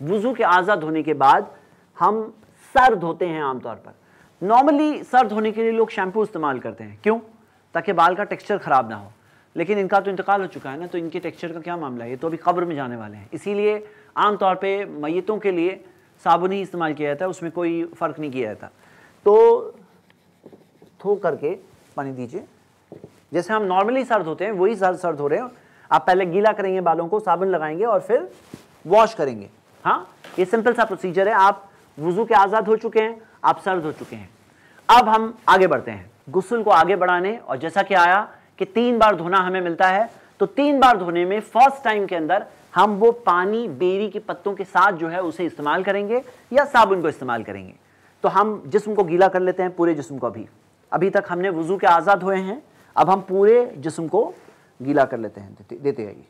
वज़ू के आज़ाद होने के बाद हम सर धोते हैं आमतौर पर। नॉर्मली सर धोने के लिए लोग शैम्पू इस्तेमाल करते हैं। क्यों? ताकि बाल का टेक्सचर ख़राब ना हो। लेकिन इनका तो इंतकाल हो चुका है ना तो इनके टेक्सचर का क्या मामला है? ये तो अभी कब्र में जाने वाले हैं। इसीलिए आमतौर पर मैतों के लिए साबुन ही इस्तेमाल किया जाता है, उसमें कोई फ़र्क नहीं किया जाता। तो थो करके पानी दीजिए। जैसे हम नॉर्मली सर धोते हैं, वही सर सर धो रहे हैं। आप पहले गीला करेंगे बालों को, साबुन लगाएँगे और फिर वॉश करेंगे। हाँ ये सिंपल सा प्रोसीजर है। आप वज़ू के आज़ाद हो चुके हैं आप सर्द हो चुके हैं। अब हम आगे बढ़ते हैं। गुस्ल को आगे बढ़ाने और जैसा कि आया कि तीन बार धोना हमें मिलता है तो तीन बार धोने में फ़र्स्ट टाइम के अंदर हम वो पानी बेरी के पत्तों के साथ जो है उसे इस्तेमाल करेंगे या साबुन को इस्तेमाल करेंगे। तो हम जिस्म को गीला कर लेते हैं पूरे जिस्म को अभी। अभी तक हमने वज़ू के आज़ाद हुए हैं अब हम पूरे जिस्म को गीला कर लेते हैं। देते, आइए।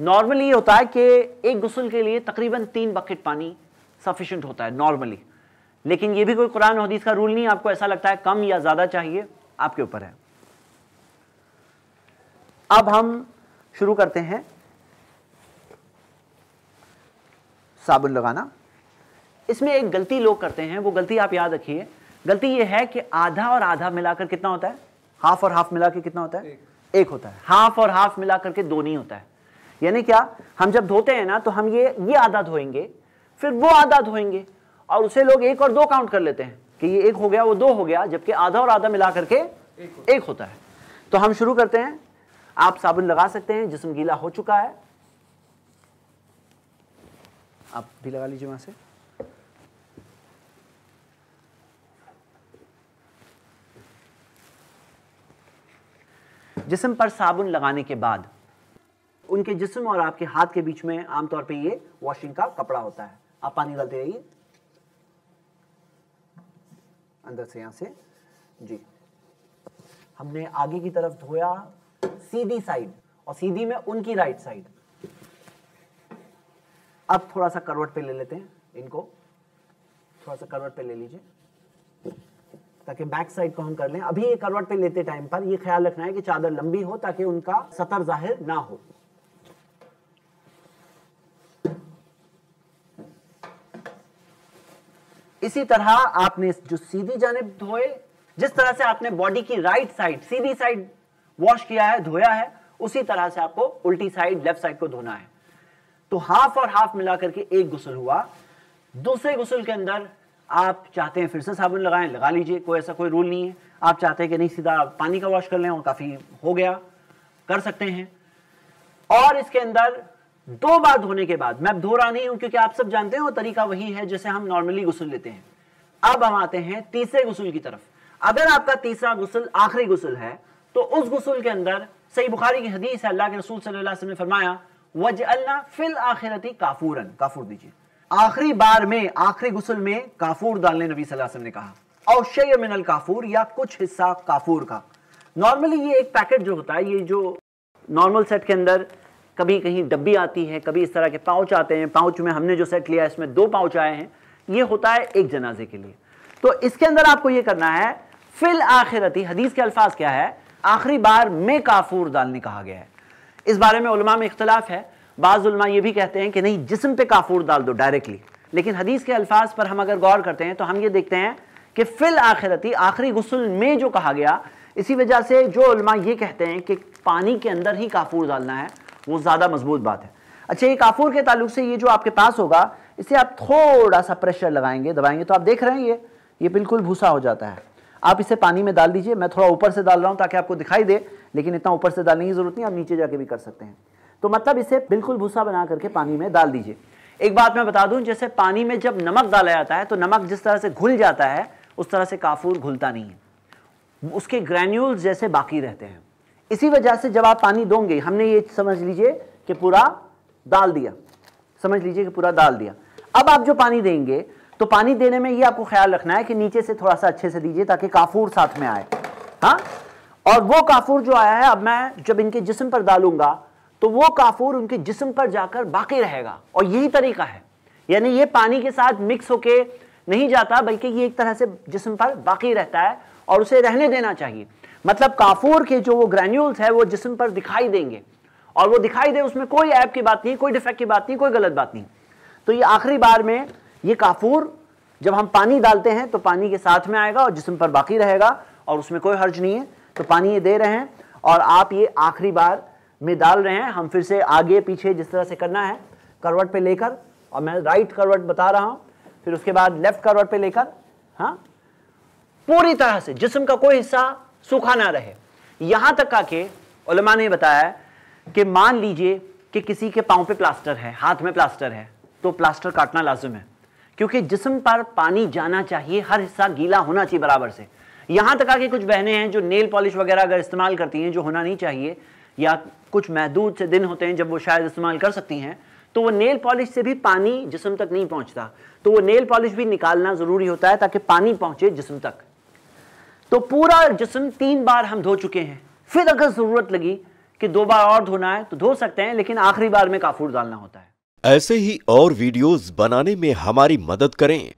नॉर्मली ये होता है कि एक गुस्ल के लिए तकरीबन तीन बकेट पानी सफिशेंट होता है नॉर्मली लेकिन ये भी कोई कुरान हदीस का रूल नहीं आपको ऐसा लगता है कम या ज़्यादा चाहिए आपके ऊपर है। अब हम शुरू करते हैं साबुन लगाना। इसमें एक गलती लोग करते हैं वो गलती आप याद रखिए। गलती ये है कि आधा और आधा मिलाकर कितना होता है? हाफ़ और हाफ़ मिला के कितना होता है? एक, एक होता है। हाफ़ और हाफ़ मिला करके दो नहीं होता है। यानी क्या? हम जब धोते हैं ना तो हम ये ये आधा धोएँगे फिर वो आधा धोएँगे और उसे लोग एक और दो काउंट कर लेते हैं कि ये एक हो गया वो दो हो गया जबकि आधा और आधा मिला करके एक, एक होता है। तो हम शुरू करते हैं। आप साबुन लगा सकते हैं जिसम गीला हो चुका है। आप भी लगा लीजिए वहाँ से। जिसम पर साबुन लगाने के बाद उनके जिस्म और आपके हाथ के बीच में आमतौर पे ये वॉशिंग का कपड़ा होता है। आप पानी डालते रहिए। अंदर से यहाँ से। जी। हमने आगे की तरफ़ धोया सीधी साइड और सीधी में उनकी राइट साइड अब थोड़ा सा करवट पे ले लेते हैं इनको। थोड़ा सा करवट पे ले लीजिए। ताकि बैक साइड को हम कर लें। अभी ये करवट पे लेते टाइम पर ये ख्याल रखना है कि चादर लंबी हो ताकि उनका सतर ज़ाहिर ना हो। इसी तरह आपने जो सीधी जानब धोए, जिस तरह से आपने बॉडी की राइट साइड सीधी साइड वॉश किया है, धोया है, उसी तरह से आपको उल्टी साइड लेफ़्ट साइड को धोना है। तो हाफ़ और हाफ़ मिला करके एक गुसल हुआ। दूसरे गुसल के अंदर आप चाहते हैं फिर से साबुन लगाएँ, लगा लीजिए, कोई ऐसा कोई रूल नहीं है। आप चाहते हैं कि नहीं, सीधा पानी का वॉश कर लें और काफ़ी हो गया, कर सकते हैं। और इसके अंदर दो बार धोने के बाद, मैं धो रहा नहीं हूँ क्योंकि आप सब जानते हैं वो तरीका वही है जैसे हम नॉर्मली गुसल लेते हैं। अब हम आते हैं तीसरे गुसल की तरफ़। अगर आपका तीसरा गुसल आखिरी गुसल है तो उस गुसल के अंदर सही बुखारी की हदीस है, अल्लाह के रसूल सल्लल्लाहु अलैहि वसल्लम ने फरमाया, वजअलना फिल आखिरती काफूरन। काफूर दीजिए। आखिरी बार में, आखिरी गुसल में काफूर डालने नबी वसल्लम ने कहा और शय मिनल काफूर या कुछ हिस्सा काफूर का। नॉर्मली ये एक पैकेट जो होता है, ये जो नॉर्मल सेट के अंदर कभी कहीं डब्बी आती है, कभी इस तरह के पाउच आते हैं। पाउच में हमने जो सेट लिया है, इसमें दो पाउच आए हैं। ये होता है एक जनाजे के लिए। तो इसके अंदर आपको ये करना है, फिल आखिरती, हदीस के अल्फाज क्या है? आखिरी बार में काफूर डालने कहा गया है। इस बारे में उलमा में इख्तलाफ है। बाज़ उलमा ये भी कहते हैं कि नहीं, जिसम पे काफूर डाल दो डायरेक्टली लेकिन हदीस के अल्फाज पर हम अगर गौर करते हैं तो हम ये देखते हैं कि फिल आखिरती, आखिरी गुसल में जो कहा गया, इसी वजह से जो उलमा ये कहते हैं कि पानी के अंदर ही काफूर डालना है। वो ज़्यादा मज़बूत बात है। अच्छा ये काफूर के ताल्लुक से ये जो आपके पास होगा, इसे आप थोड़ा सा प्रेशर लगाएँगे, दबाएँगे तो आप देख रहे हैं ये ये बिल्कुल भूसा हो जाता है। आप इसे पानी में डाल दीजिए, मैं थोड़ा ऊपर से डाल रहा हूँ ताकि आपको दिखाई दे, लेकिन इतना ऊपर से डालने की ज़रूरत नहीं, आप नीचे जाके भी कर सकते हैं। तो मतलब इसे बिल्कुल भूसा बना करके पानी में डाल दीजिए। एक बात मैं बता दूँ, जैसे पानी में जब नमक डाला जाता है तो नमक जिस तरह से घुल जाता है, उस तरह से काफूर घुलता नहीं है। उसके ग्रैन्यूल्स जैसे बाकी रहते हैं। इसी वजह से जब आप पानी दोगे, हमने ये समझ लीजिए कि पूरा डाल दिया। समझ लीजिए कि पूरा डाल दिया। अब आप जो पानी देंगे तो पानी देने में ये आपको ख्याल रखना है कि नीचे से थोड़ा सा अच्छे से दीजिए ताकि काफूर साथ में आए। हाँ? और वो काफूर जो आया है, अब मैं जब इनके जिस्म पर डालूँगा तो वो काफूर उनके जिस्म पर जाकर बाकी रहेगा। और यही तरीका है। यानी ये पानी के साथ मिक्स होके नहीं जाता, बल्कि ये एक तरह से जिस्म पर बाकी रहता है। और उसे रहने देना चाहिए। मतलब काफूर के जो वो ग्रैन्यूल्स है, वो जिस्म पर दिखाई देंगे। और वो दिखाई दे, उसमें कोई ऐप की बात नहीं, कोई डिफेक्ट की बात नहीं, कोई गलत बात नहीं। तो ये आखिरी बार में ये काफूर, जब हम पानी डालते हैं तो पानी के साथ में आएगा और जिसम पर बाकी रहेगा और उसमें कोई हर्ज नहीं है। तो पानी ये दे रहे हैं और आप ये आखिरी बार में डाल रहे हैं। हम फिर से आगे पीछे जिस तरह से करना है, करवट पे लेकर, और मैं राइट करवट बता रहा हूँ। फिर उसके बाद लेफ़्ट करवट पे लेकर हाँ? पूरी तरह से जिसम का कोई हिस्सा सूखा ना रहे। यहाँ तक का के उलमा ने बताया कि मान लीजिए कि किसी के पाँव पे प्लास्टर है, हाथ में प्लास्टर है तो प्लास्टर काटना लाजिम है। क्योंकि जिसम पर पानी जाना चाहिए, हर हिस्सा गीला होना चाहिए बराबर से। यहाँ तक आके कुछ बहनें हैं जो नेल पॉलिश वगैरह अगर इस्तेमाल करती हैं, जो होना नहीं चाहिए, या कुछ महदूद से दिन होते हैं जब वो शायद इस्तेमाल कर सकती हैं तो वो नेल पॉलिश से भी पानी जिसम तक नहीं पहुँचता। तो वो नेल पॉलिश भी निकालना ज़रूरी होता है ताकि पानी पहुँचे जिसम तक। तो पूरा जिसम तीन बार हम धो चुके हैं। फिर अगर ज़रूरत लगी कि दो बार और धोना है तो धो सकते हैं, लेकिन आखिरी बार में काफूर डालना होता है। ऐसे ही और वीडियोस बनाने में हमारी मदद करें।